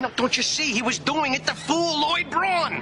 Now, don't you see? He was doing it to fool Lloyd Braun.